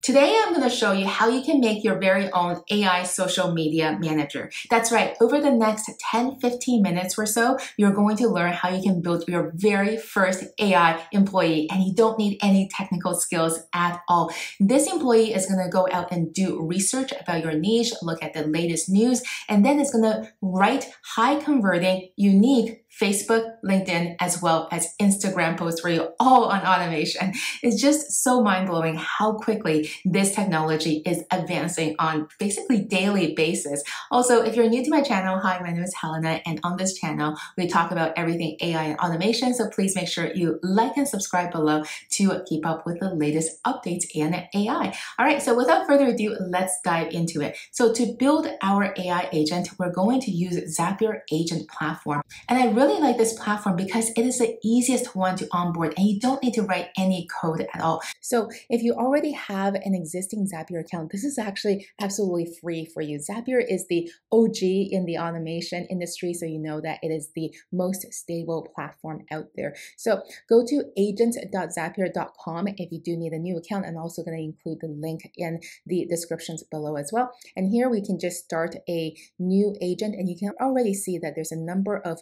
Today, I'm going to show you how you can make your very own AI social media manager. That's right. Over the next 10, 15 minutes or so, you're going to learn how you can build your very first AI employee and you don't need any technical skills at all. This employee is going to go out and do research about your niche, look at the latest news, and then it's going to write high converting, unique Facebook, LinkedIn, as well as Instagram posts for you all on automation. It's just so mind blowing how quickly this technology is advancing on basically daily basis. Also, if you're new to my channel, hi, my name is Helena, and on this channel, we talk about everything AI and automation. So please make sure you like and subscribe below to keep up with the latest updates in AI. All right, so without further ado, let's dive into it. So to build our AI agent, we're going to use Zapier Agent Platform. And I really really like this platform because it is the easiest one to onboard and you don't need to write any code at all. So if you already have an existing Zapier account, this is actually absolutely free for you. Zapier is the OG in the automation industry, so you know that it is the most stable platform out there. So go to agent.zapier.com if you do need a new account. I'm also going to include the link in the descriptions below as well. And here we can just start a new agent and you can already see that there's a number of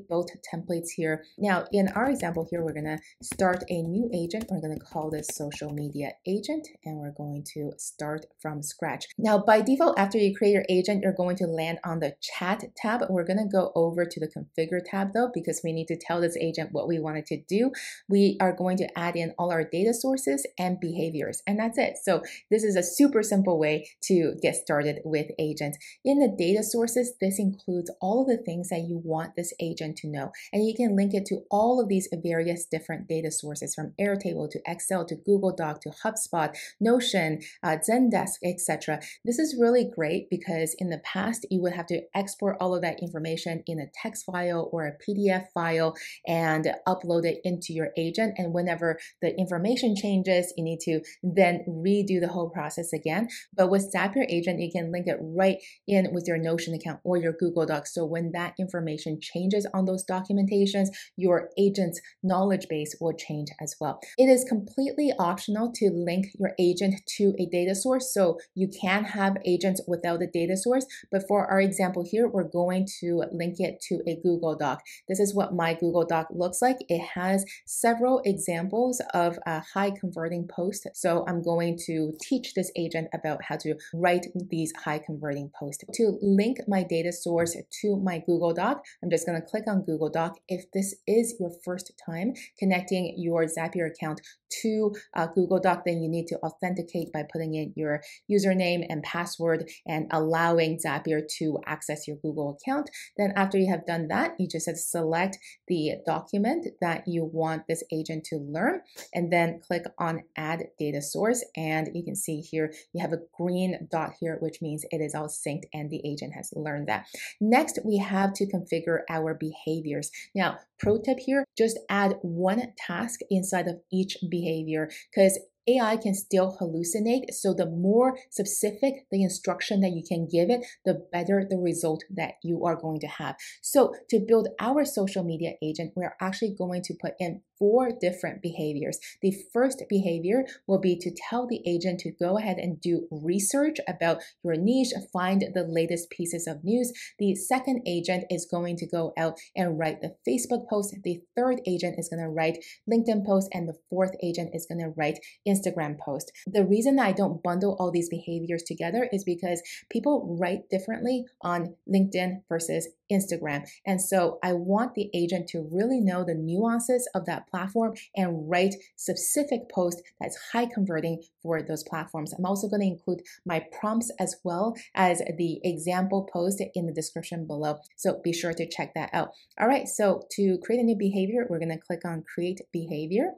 pre-built templates here. Now, in our example here, we're gonna start a new agent. We're gonna call this social media agent, and we're going to start from scratch. Now, by default, after you create your agent, you're going to land on the chat tab. We're gonna go over to the configure tab though, because we need to tell this agent what we wanted to do. We are going to add in all our data sources and behaviors, and that's it. So this is a super simple way to get started with agents. In the data sources, this includes all of the things that you want this agent to know. And you can link it to all of these various different data sources from Airtable to Excel to Google Doc to HubSpot, Notion, uh, Zendesk, etc. This is really great because in the past you would have to export all of that information in a text file or a PDF file and upload it into your agent. And whenever the information changes, you need to then redo the whole process again. But with Zapier Agent, you can link it right in with your Notion account or your Google Docs. So when that information changes on those documentations, your agent's knowledge base will change as well. It is completely optional to link your agent to a data source. So you can have agents without a data source. But for our example here, we're going to link it to a Google Doc. This is what my Google Doc looks like. It has several examples of a high converting posts. So I'm going to teach this agent about how to write these high converting posts. To link my data source to my Google Doc, I'm just going to click on Google Doc. If this is your first time connecting your Zapier account to uh, Google Doc, then you need to authenticate by putting in your username and password and allowing Zapier to access your Google account. Then after you have done that, you just select the document that you want this agent to learn and then click on add data source. And you can see here, you have a green dot here, which means it is all synced and the agent has learned that. Next, we have to configure our behaviors. Now, pro tip here, just add one task inside of each behavior because AI can still hallucinate. So the more specific the instruction that you can give it, the better the result that you are going to have. So to build our social media agent, we're actually going to put in four different behaviors. The first behavior will be to tell the agent to go ahead and do research about your niche, find the latest pieces of news. The second agent is going to go out and write the Facebook post. The third agent is going to write LinkedIn post, and the fourth agent is going to write Instagram post. The reason that I don't bundle all these behaviors together is because people write differently on LinkedIn versus Instagram. And so I want the agent to really know the nuances of that platform and write specific posts that's high converting for those platforms. I'm also going to include my prompts as well as the example post in the description below. So be sure to check that out. All right, so to create a new behavior, we're going to click on create behavior.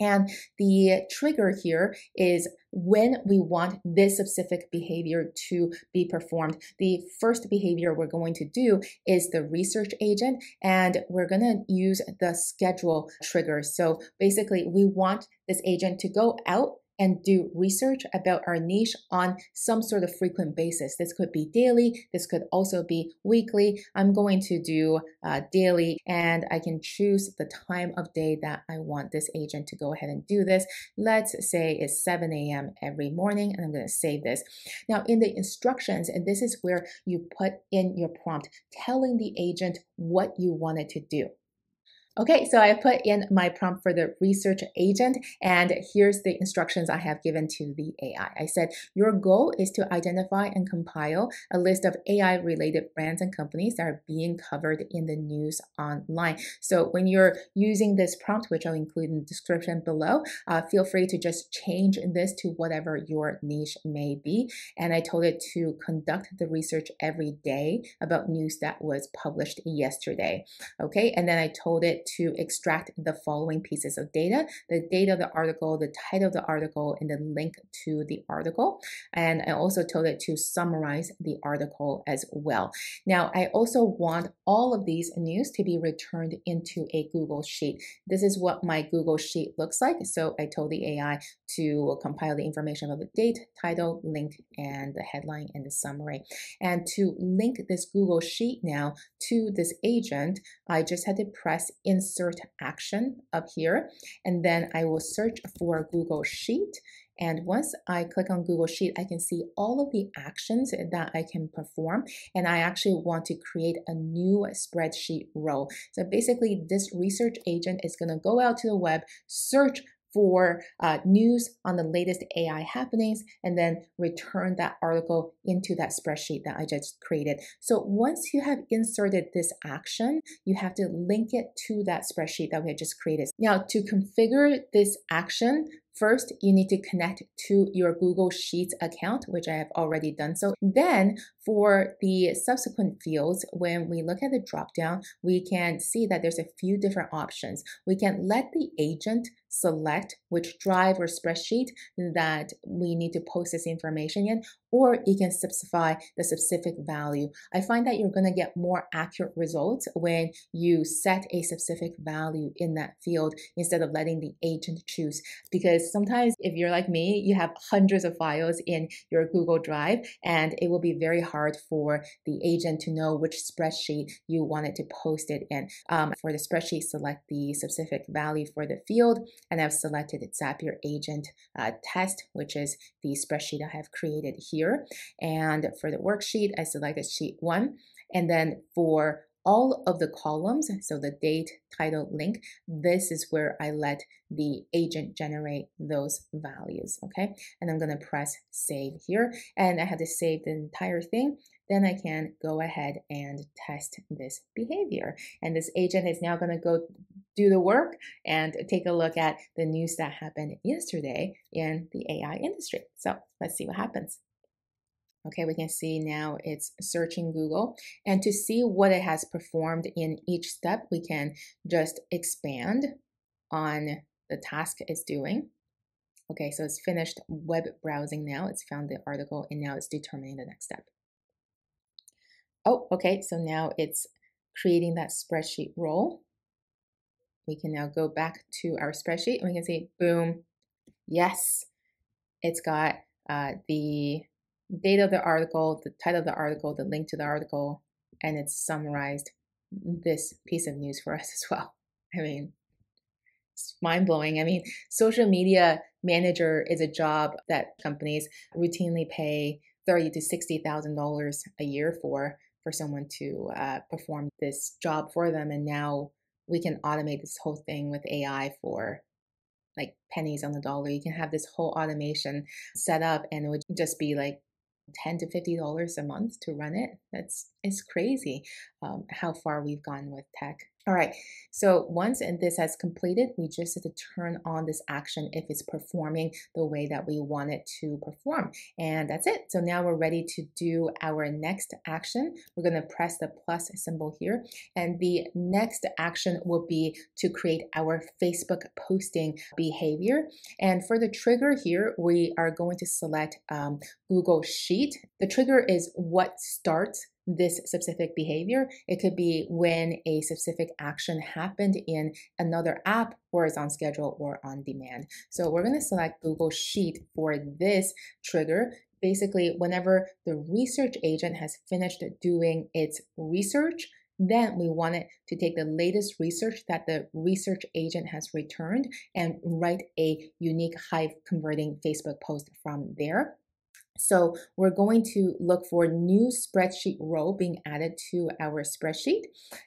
And the trigger here is when we want this specific behavior to be performed. The first behavior we're going to do is the research agent, and we're going to use the schedule trigger. So basically, we want this agent to go out and do research about our niche on some sort of frequent basis. This could be daily, this could also be weekly. I'm going to do uh, daily and I can choose the time of day that I want this agent to go ahead and do this. Let's say it's 7 a.m. every morning and I'm going to save this. Now in the instructions, and this is where you put in your prompt telling the agent what you want it to do. Okay, so I put in my prompt for the research agent, and here's the instructions I have given to the AI. I said, Your goal is to identify and compile a list of AI related brands and companies that are being covered in the news online. So when you're using this prompt, which I'll include in the description below, uh, feel free to just change this to whatever your niche may be. And I told it to conduct the research every day about news that was published yesterday. Okay, and then I told it to extract the following pieces of data the date of the article, the title of the article, and the link to the article. And I also told it to summarize the article as well. Now, I also want all of these news to be returned into a Google Sheet. This is what my Google Sheet looks like. So I told the AI to compile the information of the date, title, link, and the headline and the summary. And to link this Google Sheet now to this agent, I just had to press insert action up here, and then I will search for Google Sheet. And once I click on Google Sheet, I can see all of the actions that I can perform. And I actually want to create a new spreadsheet row. So basically, this research agent is going to go out to the web, search for uh, news on the latest AI happenings and then return that article into that spreadsheet that I just created. So once you have inserted this action, you have to link it to that spreadsheet that we had just created. Now to configure this action, First, you need to connect to your Google Sheets account, which I have already done so. Then for the subsequent fields, when we look at the dropdown, we can see that there's a few different options. We can let the agent select which drive or spreadsheet that we need to post this information in, or you can specify the specific value. I find that you're going to get more accurate results when you set a specific value in that field instead of letting the agent choose. Because sometimes, if you're like me, you have hundreds of files in your Google Drive, and it will be very hard for the agent to know which spreadsheet you wanted to post it in. Um, for the spreadsheet, select the specific value for the field, and I've selected Zapier Agent uh, Test, which is the spreadsheet I have created here. And for the worksheet, I selected sheet one. And then for all of the columns, so the date, title, link, this is where I let the agent generate those values, okay? And I'm gonna press save here, and I have to save the entire thing. Then I can go ahead and test this behavior. And this agent is now gonna go do the work and take a look at the news that happened yesterday in the AI industry. So let's see what happens. Okay, we can see now it's searching Google. And to see what it has performed in each step, we can just expand on the task it's doing. Okay, so it's finished web browsing now. It's found the article and now it's determining the next step. Oh, okay, so now it's creating that spreadsheet role. We can now go back to our spreadsheet and we can see, boom, yes, it's got uh, the date of the article, the title of the article, the link to the article, and it's summarized this piece of news for us as well. I mean, it's mind blowing. I mean, social media manager is a job that companies routinely pay thirty to sixty thousand dollars a year for for someone to uh, perform this job for them, and now we can automate this whole thing with AI for like pennies on the dollar. You can have this whole automation set up, and it would just be like 10 to 50 dollars a month to run it that's it's crazy um, how far we've gone with tech all right, so once and this has completed, we just have to turn on this action if it's performing the way that we want it to perform. And that's it. So now we're ready to do our next action. We're gonna press the plus symbol here. And the next action will be to create our Facebook posting behavior. And for the trigger here, we are going to select um, Google Sheet. The trigger is what starts this specific behavior. It could be when a specific action happened in another app or is on schedule or on demand. So we're going to select Google Sheet for this trigger. Basically, whenever the research agent has finished doing its research, then we want it to take the latest research that the research agent has returned and write a unique high converting Facebook post from there. So we're going to look for new spreadsheet row being added to our spreadsheet.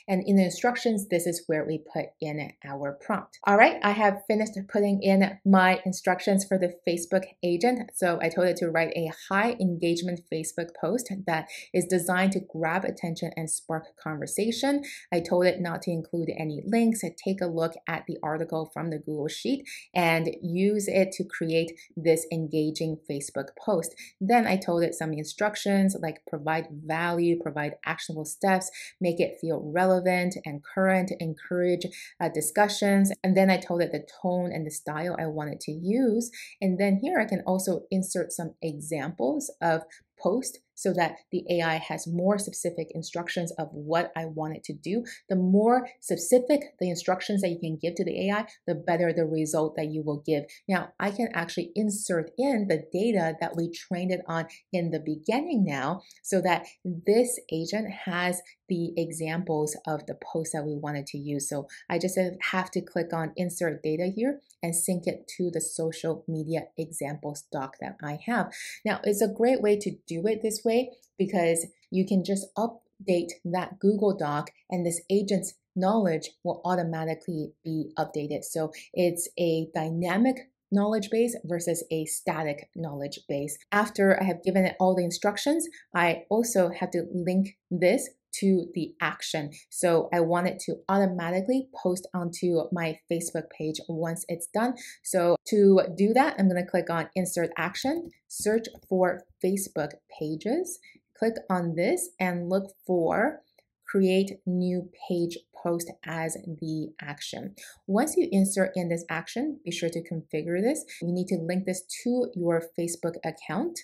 And in the instructions, this is where we put in our prompt. All right, I have finished putting in my instructions for the Facebook agent. So I told it to write a high engagement Facebook post that is designed to grab attention and spark conversation. I told it not to include any links, take a look at the article from the Google Sheet and use it to create this engaging Facebook post. Then I told it some instructions like provide value, provide actionable steps, make it feel relevant and current, encourage uh, discussions. And then I told it the tone and the style I wanted to use. And then here I can also insert some examples of post so that the AI has more specific instructions of what I want it to do. The more specific the instructions that you can give to the AI, the better the result that you will give. Now, I can actually insert in the data that we trained it on in the beginning now so that this agent has the examples of the posts that we wanted to use. So I just have to click on insert data here and sync it to the social media examples doc that I have. Now, it's a great way to do it this way because you can just update that Google Doc and this agent's knowledge will automatically be updated. So it's a dynamic knowledge base versus a static knowledge base. After I have given it all the instructions, I also have to link this to the action. So I want it to automatically post onto my Facebook page once it's done. So to do that, I'm going to click on insert action, search for Facebook pages, click on this and look for create new page post as the action. Once you insert in this action, be sure to configure this. You need to link this to your Facebook account.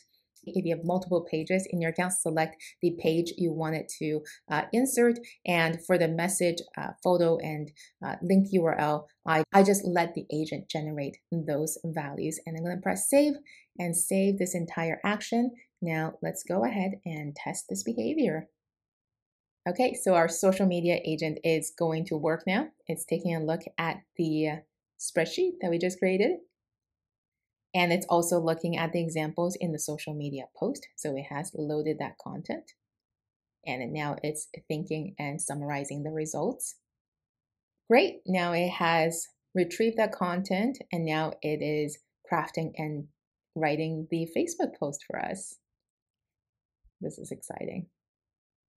If you have multiple pages in your account, select the page you wanted to uh, insert. And for the message, uh, photo, and uh, link URL, I, I just let the agent generate those values. And I'm going to press save and save this entire action. Now let's go ahead and test this behavior. Okay, so our social media agent is going to work now. It's taking a look at the spreadsheet that we just created. And it's also looking at the examples in the social media post. So it has loaded that content. And now it's thinking and summarizing the results. Great. Now it has retrieved that content and now it is crafting and writing the Facebook post for us. This is exciting.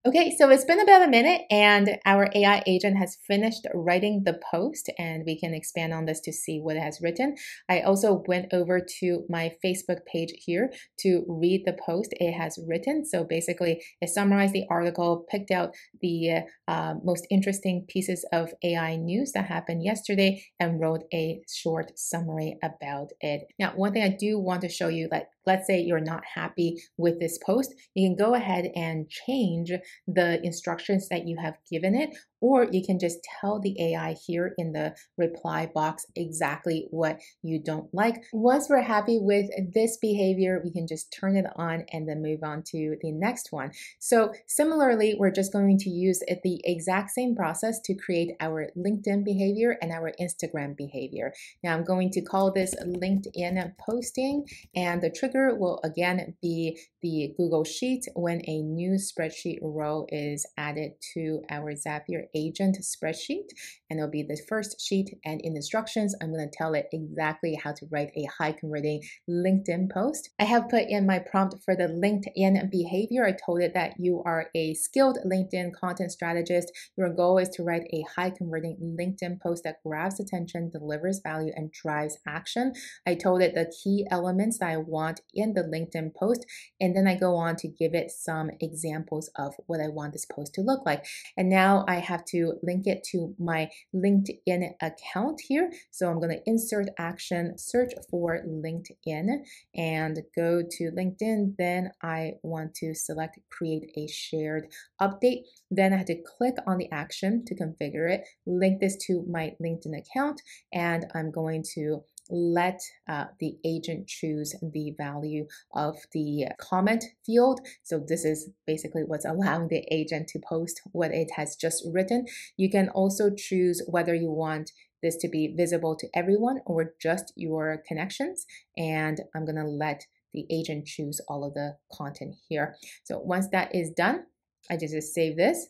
Okay, so it's been about a minute and our AI agent has finished writing the post and we can expand on this to see what it has written. I also went over to my Facebook page here to read the post it has written. So basically it summarized the article, picked out the uh, most interesting pieces of AI news that happened yesterday and wrote a short summary about it. Now, one thing I do want to show you, like let's say you're not happy with this post, you can go ahead and change the instructions that you have given it or you can just tell the AI here in the reply box exactly what you don't like. Once we're happy with this behavior, we can just turn it on and then move on to the next one. So similarly, we're just going to use the exact same process to create our LinkedIn behavior and our Instagram behavior. Now I'm going to call this LinkedIn posting and the trigger will again be the Google Sheet when a new spreadsheet row is added to our Zapier agent spreadsheet and it'll be the first sheet and in instructions I'm going to tell it exactly how to write a high converting LinkedIn post. I have put in my prompt for the LinkedIn behavior. I told it that you are a skilled LinkedIn content strategist. Your goal is to write a high converting LinkedIn post that grabs attention, delivers value and drives action. I told it the key elements that I want in the LinkedIn post and then I go on to give it some examples of what I want this post to look like. And now I have to link it to my LinkedIn account here. So I'm going to insert action, search for LinkedIn and go to LinkedIn. Then I want to select create a shared update. Then I have to click on the action to configure it, link this to my LinkedIn account, and I'm going to let uh, the agent choose the value of the comment field. So this is basically what's allowing the agent to post what it has just written. You can also choose whether you want this to be visible to everyone or just your connections. And I'm gonna let the agent choose all of the content here. So once that is done, I just save this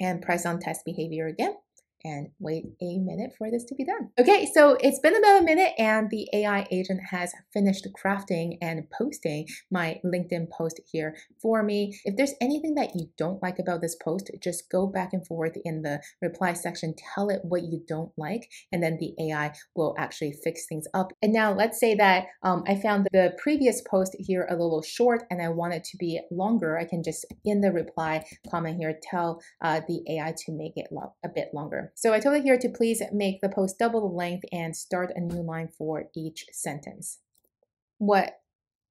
and press on test behavior again and wait a minute for this to be done. Okay, so it's been about a minute and the AI agent has finished crafting and posting my LinkedIn post here for me. If there's anything that you don't like about this post, just go back and forth in the reply section, tell it what you don't like, and then the AI will actually fix things up. And now let's say that um, I found the previous post here a little short and I want it to be longer. I can just in the reply comment here, tell uh, the AI to make it a bit longer. So I told it here to please make the post double the length and start a new line for each sentence. What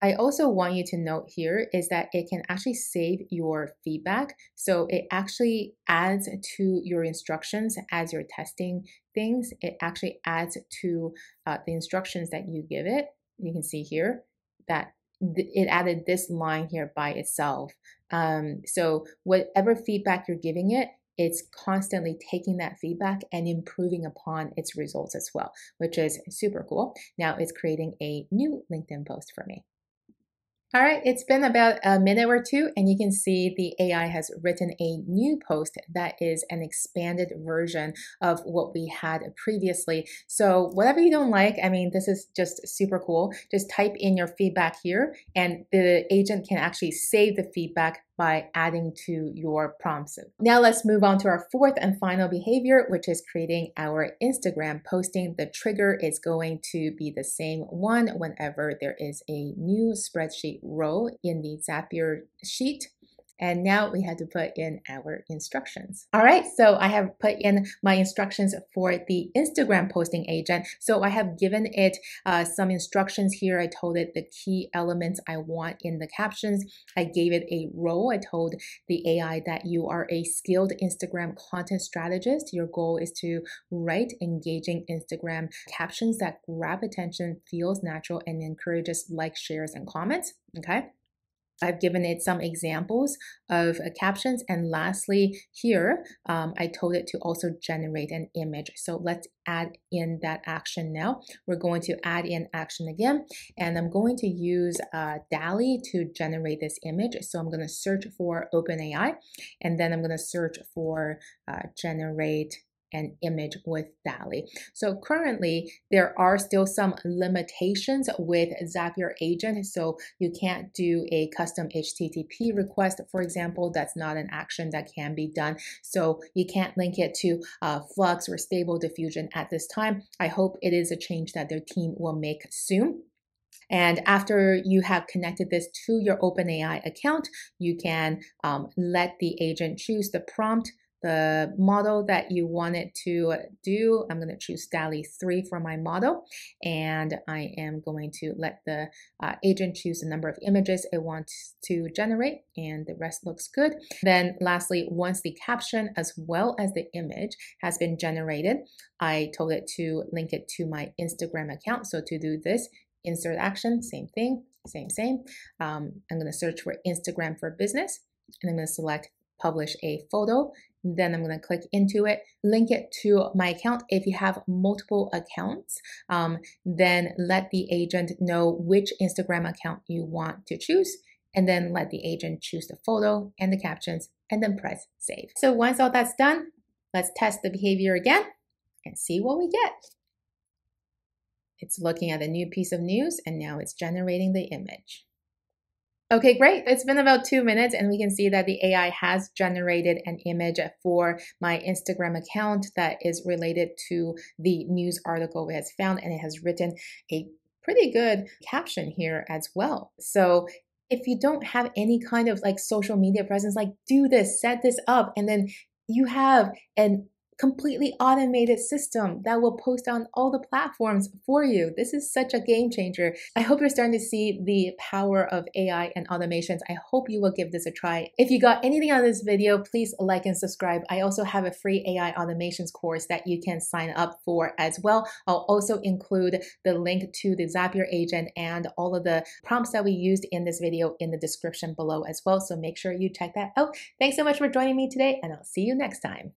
I also want you to note here is that it can actually save your feedback. So it actually adds to your instructions as you're testing things. It actually adds to uh, the instructions that you give it. You can see here that it added this line here by itself. Um, so whatever feedback you're giving it, it's constantly taking that feedback and improving upon its results as well, which is super cool. Now it's creating a new LinkedIn post for me. All right, it's been about a minute or two, and you can see the AI has written a new post that is an expanded version of what we had previously. So, whatever you don't like, I mean, this is just super cool. Just type in your feedback here, and the agent can actually save the feedback by adding to your prompts. Now let's move on to our fourth and final behavior, which is creating our Instagram posting. The trigger is going to be the same one whenever there is a new spreadsheet row in the Zapier sheet. And now we had to put in our instructions. All right, so I have put in my instructions for the Instagram posting agent. So I have given it uh, some instructions here. I told it the key elements I want in the captions. I gave it a role. I told the AI that you are a skilled Instagram content strategist. Your goal is to write engaging Instagram captions that grab attention, feels natural, and encourages likes, shares, and comments. Okay. I've given it some examples of uh, captions. And lastly, here, um, I told it to also generate an image. So let's add in that action now. We're going to add in action again, and I'm going to use uh, DALL-E to generate this image. So I'm going to search for OpenAI, and then I'm going to search for uh, generate an image with DALL-E. So currently, there are still some limitations with Zapier Agent. So you can't do a custom HTTP request, for example. That's not an action that can be done. So you can't link it to uh, Flux or Stable Diffusion at this time. I hope it is a change that their team will make soon. And after you have connected this to your OpenAI account, you can um, let the agent choose the prompt the model that you wanted to do. I'm going to choose DALL-E 3 for my model, and I am going to let the uh, agent choose the number of images it wants to generate, and the rest looks good. Then lastly, once the caption as well as the image has been generated, I told it to link it to my Instagram account. So to do this, insert action, same thing, same, same. Um, I'm going to search for Instagram for business, and I'm going to select publish a photo then I'm going to click into it, link it to my account. If you have multiple accounts, um, then let the agent know which Instagram account you want to choose, and then let the agent choose the photo and the captions, and then press save. So once all that's done, let's test the behavior again and see what we get. It's looking at a new piece of news, and now it's generating the image. Okay, great. It's been about two minutes and we can see that the AI has generated an image for my Instagram account that is related to the news article it has found and it has written a pretty good caption here as well. So if you don't have any kind of like social media presence, like do this, set this up, and then you have an completely automated system that will post on all the platforms for you. This is such a game changer. I hope you're starting to see the power of AI and automations. I hope you will give this a try. If you got anything on this video, please like and subscribe. I also have a free AI automations course that you can sign up for as well. I'll also include the link to the Zapier agent and all of the prompts that we used in this video in the description below as well. So make sure you check that out. Thanks so much for joining me today, and I'll see you next time.